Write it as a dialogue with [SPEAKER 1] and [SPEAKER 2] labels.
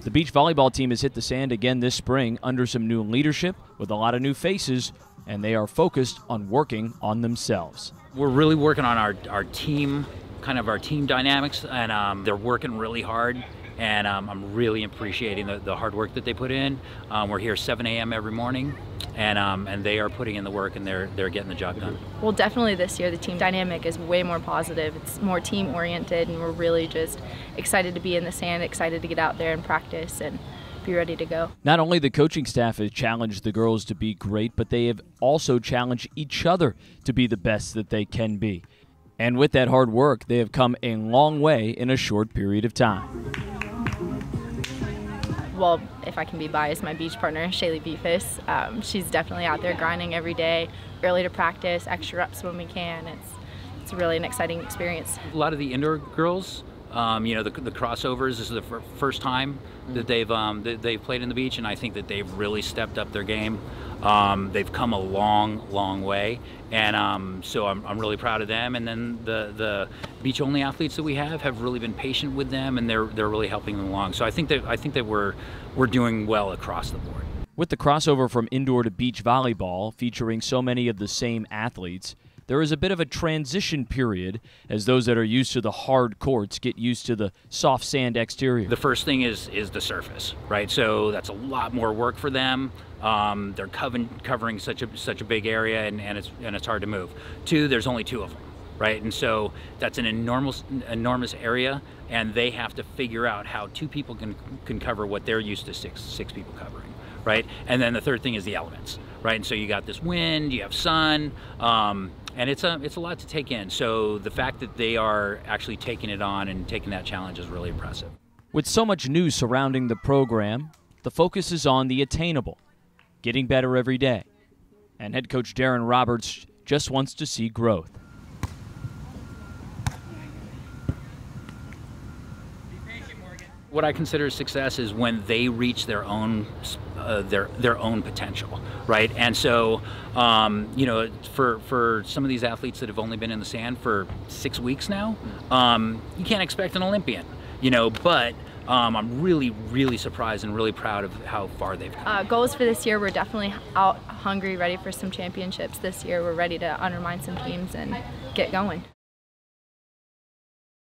[SPEAKER 1] The beach volleyball team has hit the sand again this spring under some new leadership with a lot of new faces, and they are focused on working on themselves.
[SPEAKER 2] We're really working on our, our team, kind of our team dynamics, and um, they're working really hard and um, I'm really appreciating the, the, hard work that they put in. Um, we're here 7 a.m. every morning, and um, and they are putting in the work and they're they're getting the job done.
[SPEAKER 3] Well, definitely this year the team dynamic is way more positive. It's more team oriented, and we're really just excited to be in the sand, excited to get out there and practice and be ready to go.
[SPEAKER 1] Not only the coaching staff has challenged the girls to be great, but they have also challenged each other to be the best that they can be. And with that hard work, they have come a long way in a short period of time
[SPEAKER 3] well, if I can be biased, my beach partner, Shaylee Beefus. Um, she's definitely out there grinding every day, early to practice, extra reps when we can. It's, it's really an exciting experience.
[SPEAKER 2] A lot of the indoor girls, um, you know, the, the, crossovers this is the first time that they've um, that they've played in the beach, and I think that they've really stepped up their game. Um, they've come a long, long way, and um, so I'm, I'm, really proud of them. And then the the beach only athletes that we have have really been patient with them, and they're they're really helping them along. So I think that I think that we're we're doing well across the board.
[SPEAKER 1] With the crossover from indoor to beach volleyball featuring so many of the same athletes, there is a bit of a transition period as those that are used to the hard courts get used to the soft sand exterior.
[SPEAKER 2] The first thing is is the surface, right? So that's a lot more work for them. Um, they're covering, covering such a such a big area, and, and it's and it's hard to move. Two, there's only two of them, right? And so that's an enormous enormous area, and they have to figure out how two people can can cover what they're used to six six people covering, right? And then the third thing is the elements, right? And so you got this wind, you have sun. Um, and it's a it's a lot to take in. So the fact that they are actually taking it on and taking that challenge is really impressive.
[SPEAKER 1] With so much news surrounding the program, the focus is on the attainable, getting better every day. And head coach Darren Roberts just wants to see growth.
[SPEAKER 2] What I consider success is when they reach their own uh, their their own potential, right? And so, um, you know, for for some of these athletes that have only been in the sand for six weeks now, um, you can't expect an Olympian, you know. But um, I'm really, really surprised and really proud of how far they've come.
[SPEAKER 3] Uh, goals for this year, we're definitely out hungry, ready for some championships this year. We're ready to undermine some teams and get going.